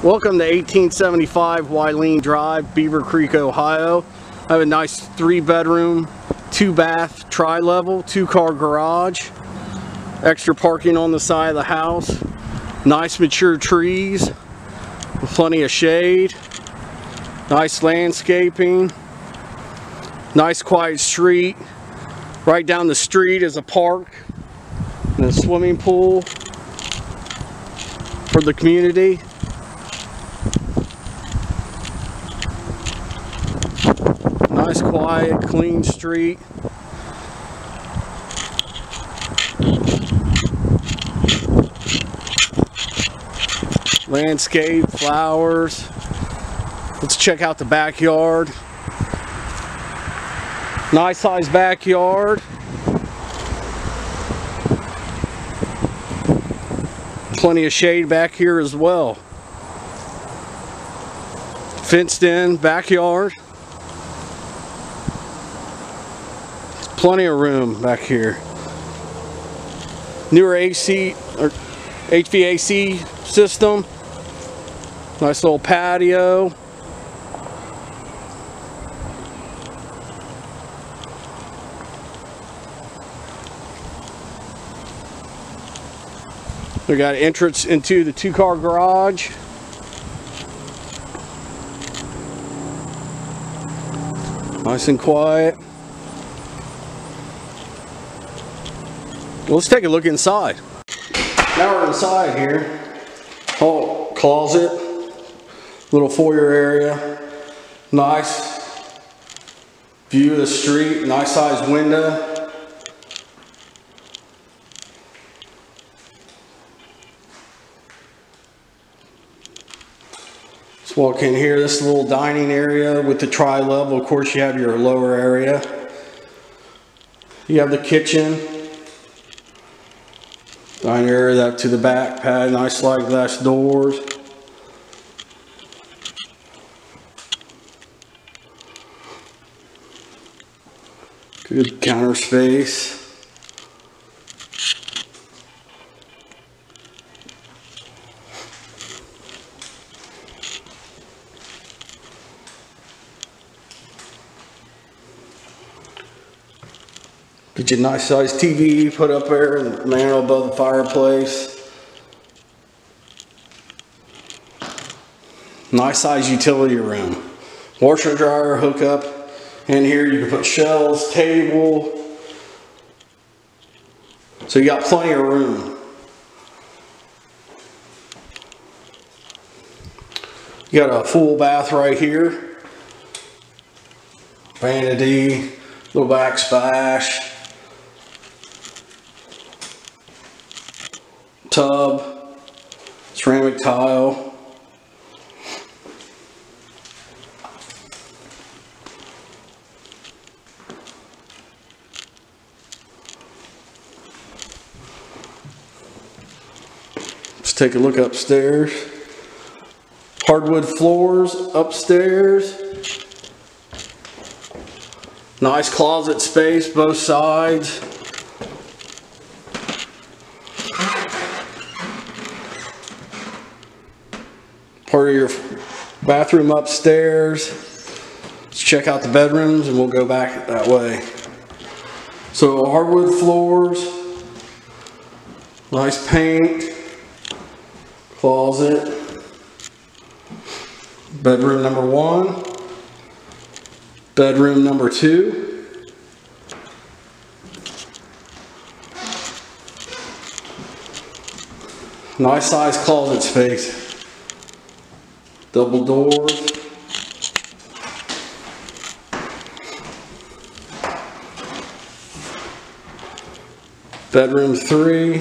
Welcome to 1875 Wilene Drive, Beavercreek, Ohio. I have a nice three bedroom, two bath, tri-level, two car garage. Extra parking on the side of the house. Nice mature trees, plenty of shade. Nice landscaping. Nice quiet street. Right down the street is a park and a swimming pool for the community. Nice, quiet, clean street. Landscape, flowers. Let's check out the backyard. Nice sized backyard. Plenty of shade back here as well. Fenced in backyard. Plenty of room back here. Newer AC or HVAC system. Nice little patio. We got entrance into the two car garage. Nice and quiet. Let's take a look inside. Now we're inside here. Oh, closet, little foyer area. Nice view of the street, nice sized window. Let's walk in here. This little dining area with the tri-level. Of course, you have your lower area. You have the kitchen. Dining area that to the back pad. Nice slide glass doors. Good counter space. Get your nice sized TV put up there and mantle above the fireplace. Nice size utility room. Washer dryer hookup. In here you can put shelves, table. So you got plenty of room. You got a full bath right here. Vanity, little backsplash. Tub, ceramic tile. Let's take a look upstairs. Hardwood floors upstairs. Nice closet space both sides. Part of your bathroom upstairs. Let's check out the bedrooms and we'll go back that way. So hardwood floors, nice paint, closet, bedroom number one, bedroom number two, nice size closet space double doors. Bedroom three.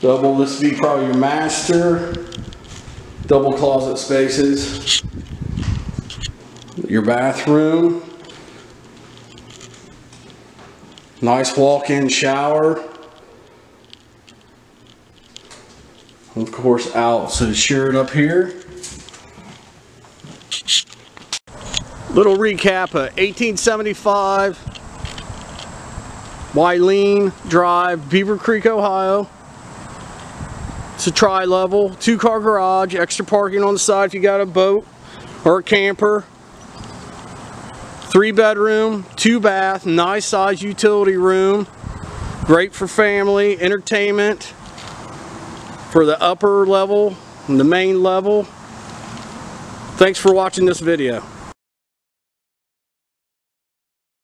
Double, this would be probably your master. Double closet spaces. Your bathroom. Nice walk-in shower. of course out. So share it up here. Little recap of 1875 Wilene Drive, Beavercreek, Ohio. It's a tri-level, two-car garage, extra parking on the side if you got a boat or a camper. Three bedroom, two bath, nice size utility room. Great for family, entertainment for the upper level and the main level. Thanks for watching this video.